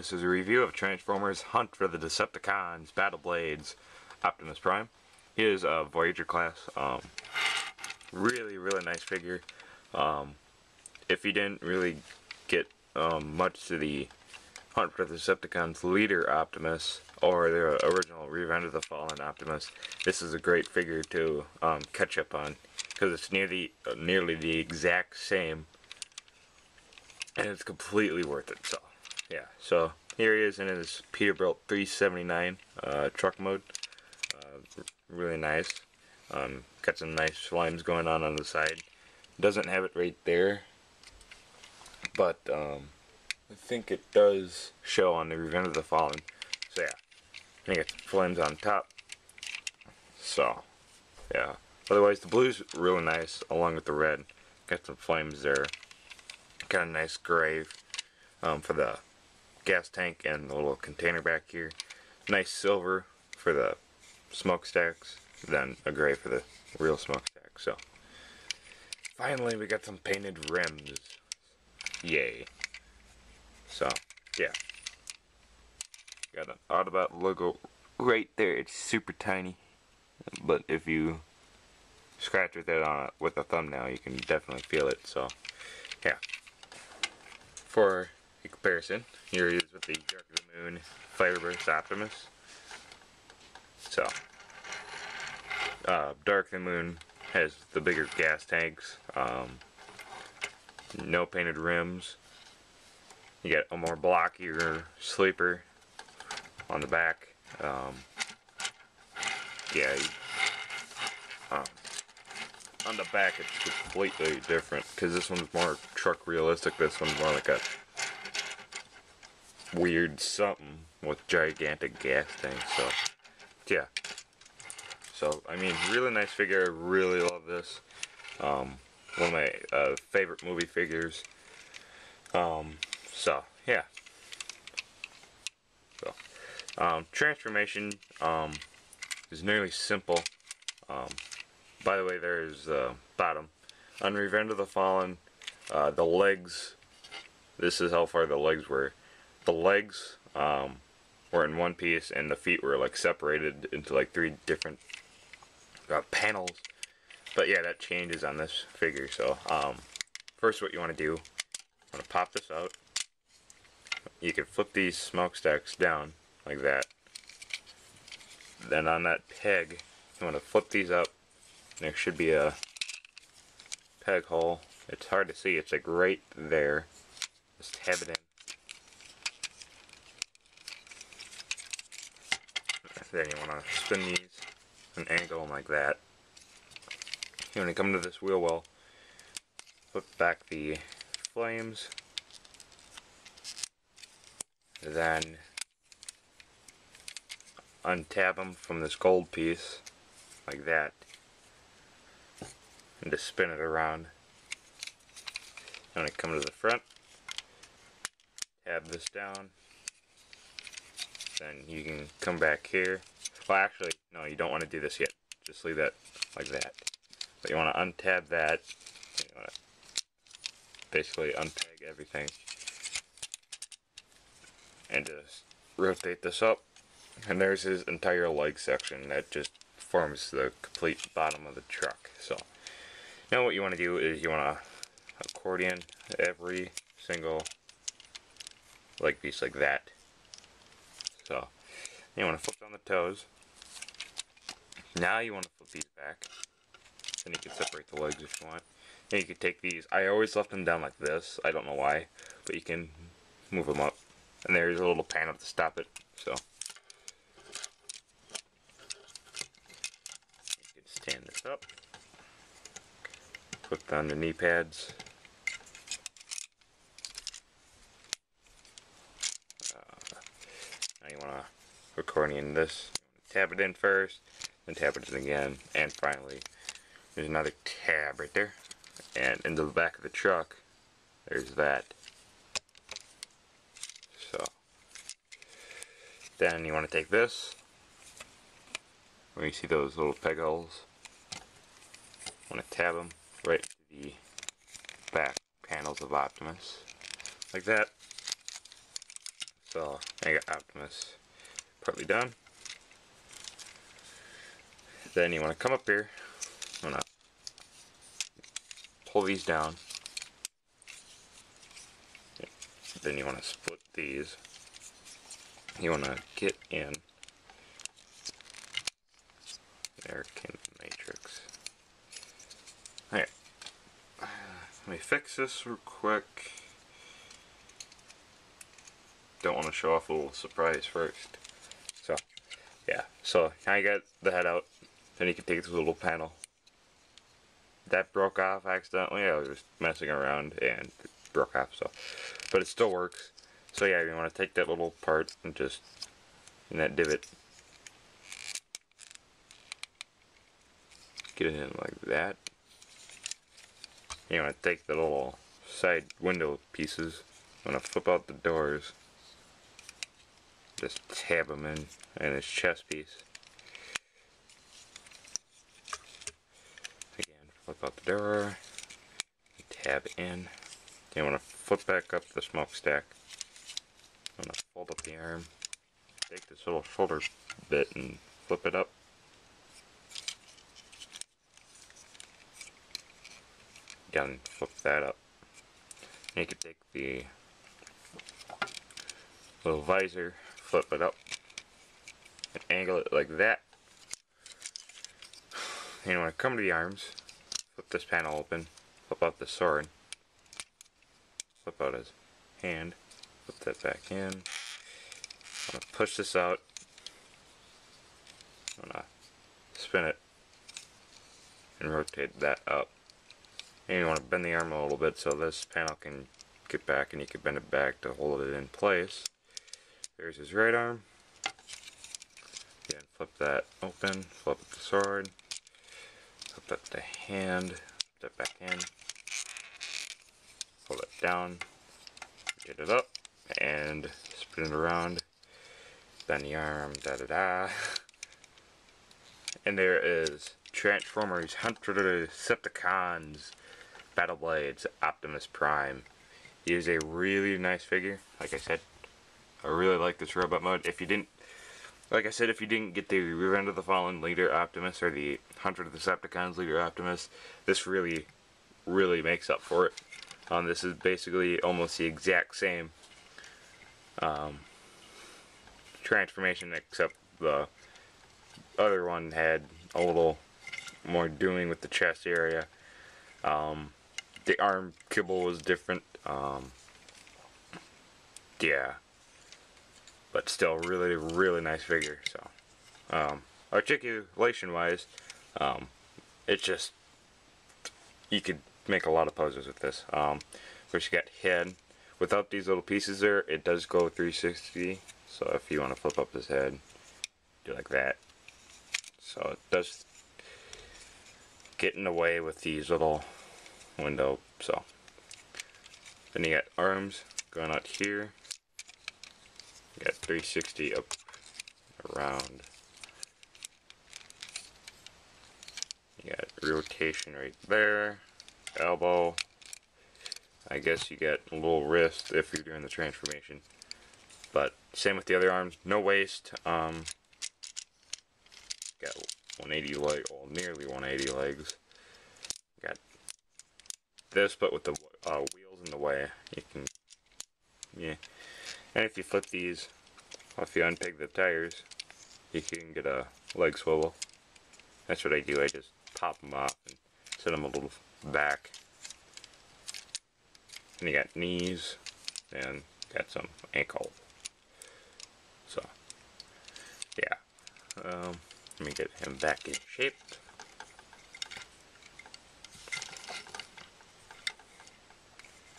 this is a review of Transformers Hunt for the Decepticons Battle Blades Optimus Prime. He is a Voyager class. Um, really, really nice figure. Um, if you didn't really get um, much to the Hunt for the Decepticons leader Optimus or the original Revenge of the Fallen Optimus, this is a great figure to um, catch up on because it's nearly uh, nearly the exact same and it's completely worth it. So, yeah. So here he is in his Peterbilt 379 uh, truck mode. Uh, really nice. Um, got some nice flames going on on the side. Doesn't have it right there, but um, I think it does show on the Revenge of the Fallen. So yeah, I think it's flames on top. So, yeah. Otherwise, the blue's really nice along with the red. Got some flames there. Got a nice grave um, for the gas tank and the little container back here. Nice silver for the smokestacks. Then a gray for the real smokestack. So finally we got some painted rims. Yay. So yeah. Got an Autobot logo right there. It's super tiny. But if you scratch with it on with a thumbnail, you can definitely feel it. So yeah for comparison, here the Dark of the Moon Fireburst Optimus. So, uh, Dark of the Moon has the bigger gas tanks, um, no painted rims. You get a more blockier sleeper on the back. Um, yeah, um, on the back it's completely different because this one's more truck realistic. This one's more like a weird something with gigantic gas tanks. So yeah. So I mean, really nice figure. I really love this. Um, one of my uh, favorite movie figures. Um, so yeah. So um, transformation um, is nearly simple. Um, by the way, there's uh, bottom. On Revenge of the Fallen, uh, the legs, this is how far the legs were. The legs um, were in one piece and the feet were like separated into like three different uh, panels. But yeah, that changes on this figure. So um, first what you want to do, I'm going to pop this out. You can flip these smokestacks down like that. Then on that peg, you want to flip these up there should be a peg hole. It's hard to see. It's like right there. Just have it in. Then you want to spin these and angle them like that. You want to come to this wheel well, put back the flames, then untab them from this gold piece like that and just spin it around. Going to come to the front, tab this down, then you can come back here. Well actually, no you don't want to do this yet, just leave that like that. But you want to untab that, you want to basically unpeg everything, and just rotate this up, and there's his entire leg section that just forms the complete bottom of the truck. So now what you want to do is you want to accordion every single leg piece like that. So you want to flip down the toes. Now you want to flip these back. Then you can separate the legs if you want. Then you can take these. I always left them down like this. I don't know why, but you can move them up. And there's a little panel to stop it. So you can stand this up. Put down the knee pads. Uh, now you to this. Tap it in first, then tap it in again, and finally there's another tab right there. And in the back of the truck, there's that. So then you want to take this, where you see those little peg holes. Want to tab them right to the back panels of Optimus. Like that. So I got Optimus partly done. Then you want to come up here. I'm gonna pull these down. Then you want to split these. You want to get in. There came the matrix. Alright. Let me fix this real quick. Don't want to show off a little surprise first. Yeah. So, you got the head out. Then you can take this little panel. That broke off accidentally. I was just messing around and it broke off. So, But it still works. So yeah, you want to take that little part and just in that divot get it in like that. You want to take the little side window pieces. I'm going to flip out the doors. Just tab them in and his chest piece. Again, flip out the door. Tab in. You want to flip back up the smokestack. I'm going to fold up the arm. Take this little shoulder bit and flip it up. Again, flip that up. And you can take the little visor, flip it up, and angle it like that. And when I come to the arms, flip this panel open, flip out the sword, flip out his hand, flip that back in. I'm gonna push this out. I'm gonna spin it and rotate that up. And you want to bend the arm a little bit so this panel can get back and you can bend it back to hold it in place. There's his right arm. Again, flip that open, flip up the sword, flip up the hand, flip back in, pull it down, get it up, and spin it around, bend the arm, da da da. And there is Transformers Hunter Decepticons Battle Blades Optimus Prime. He is a really nice figure, like I said. I really like this robot mode. If you didn't, like I said, if you didn't get the Revenge of the Fallen Leader Optimus or the Hunter of the Decepticons Leader Optimus, this really, really makes up for it. Um, this is basically almost the exact same um, transformation, except the other one had a little more doing with the chest area. Um, the arm kibble was different. Um, yeah, but still really, really nice figure. So, um, articulation wise, um, it's just you could make a lot of poses with this. Um, you got head. Without these little pieces there, it does go 360. So if you want to flip up his head, do like that. So it does get in the way with these little window. So then you got arms going out here. Got 360 up around. You got rotation right there. Elbow. I guess you get a little wrist if you're doing the transformation. But same with the other arms. No waist. Um, got 180 leg, well, nearly 180 legs. Got this, but with the uh, wheels in the way. You can, yeah. And if you flip these, if you unpeg the tires, you can get a leg swivel. That's what I do. I just pop them off and set them a little back. And you got knees and got some ankle. So, yeah. Um, let me get him back in shape.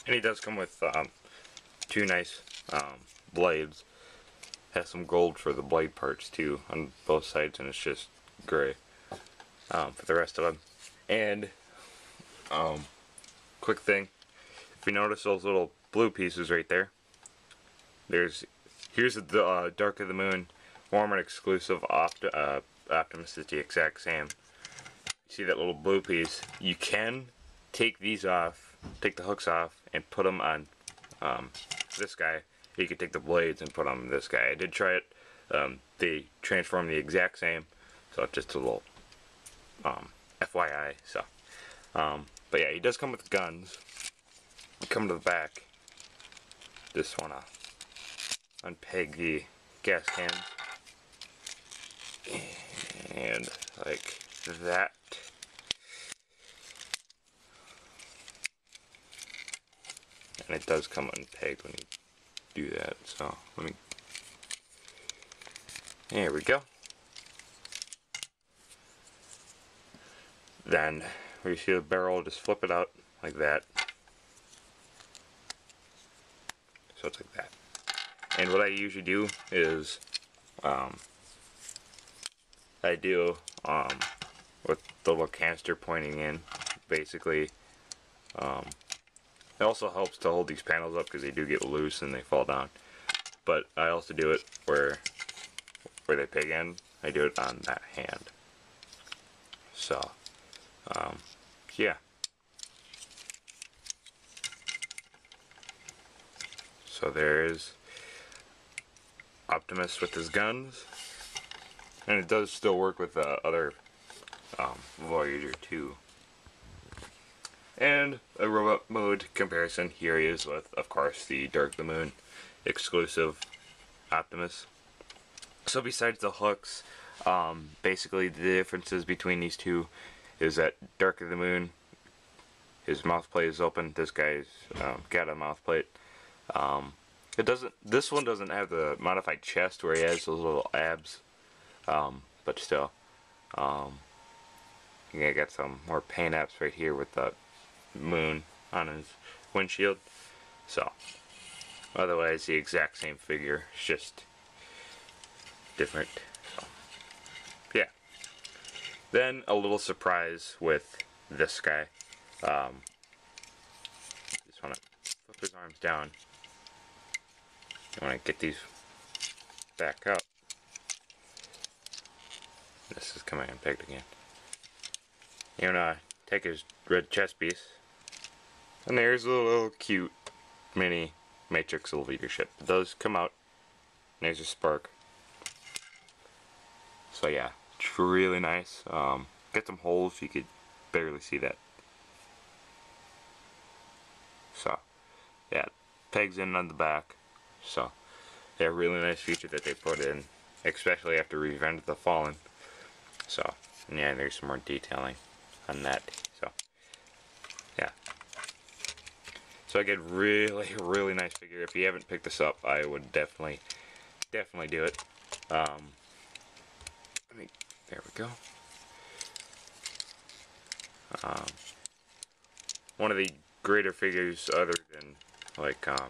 And he does come with um, two nice um, blades. Has some gold for the blade parts too on both sides, and it's just gray um, for the rest of them. And um, quick thing, if you notice those little blue pieces right there, there's here's the uh, Dark of the Moon Walmart exclusive uh, Optimus is the exact same. See that little blue piece? You can take these off, take the hooks off, and put them on um, this guy, you could take the blades and put on this guy. I did try it. Um, they transform the exact same, so just a little um, FYI. So, um, but yeah, he does come with guns. Come to the back. Just wanna unpeg the gas cans and like that. And it does come unpegged when you do that. So let me. There we go. Then we see the barrel, just flip it out like that. So it's like that. And what I usually do is, um, I do, um, with the little canister pointing in, basically, um, it also helps to hold these panels up because they do get loose and they fall down. But I also do it where, where they peg in, I do it on that hand. So, um, yeah. So there is Optimus with his guns. And it does still work with the other um, Voyager 2. And a robot mode comparison, here he is with, of course, the Dark of the Moon exclusive Optimus. So besides the hooks, um, basically the differences between these two is that Dark of the Moon, his mouth plate is open, this guy's um, got a mouth plate. Um, it doesn't. This one doesn't have the modified chest where he has those little abs, um, but still, um, yeah, got some more paint apps right here with the moon on his windshield. So, otherwise the exact same figure, it's just different. So, yeah. Then a little surprise with this guy. Um, just want to flip his arms down. I want to get these back up. This is coming unpegged again. You want to take his red chest piece. And there's a little cute mini Matrix of Leadership. It does come out. There's a spark. So yeah, it's really nice. Um, some holes, you could barely see that. So, yeah, pegs in on the back. So, yeah, really nice feature that they put in, especially after Revenge of the Fallen. So, yeah, there's some more detailing on that. So, yeah. So I get really, really nice figure. If you haven't picked this up, I would definitely, definitely do it. Um, I mean, there we go. Um, one of the greater figures other than, like, um,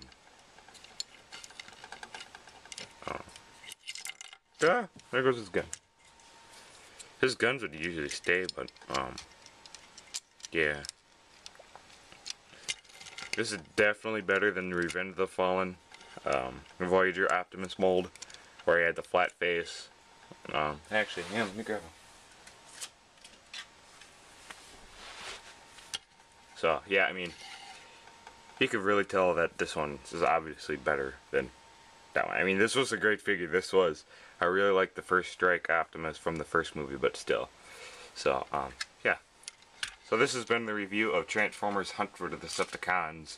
Ah, there goes his gun. His guns would usually stay, but, um, yeah. This is definitely better than Revenge of the Fallen, um, Voyager Optimus mold, where he had the flat face. Um, actually, yeah, let me grab him. So, yeah, I mean, you could really tell that this one is obviously better than that one. I mean, this was a great figure. This was. I really like the first Strike Optimus from the first movie, but still. So, um. So this has been the review of Transformers Hunt for the Decepticons,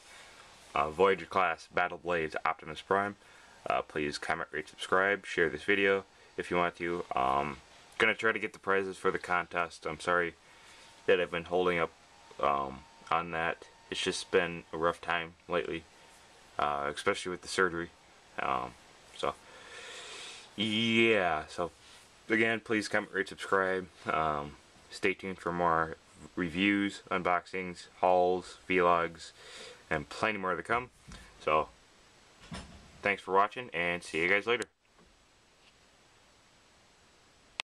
uh, Voyager Class Battle Blades Optimus Prime. Uh, please comment, rate, subscribe, share this video if you want to. Um, gonna try to get the prizes for the contest. I'm sorry that I've been holding up um, on that. It's just been a rough time lately, uh, especially with the surgery. Um, so, yeah. So, again, please comment, rate, subscribe. Um, stay tuned for more reviews, unboxings, hauls, vlogs, and plenty more to come. So, thanks for watching, and see you guys later.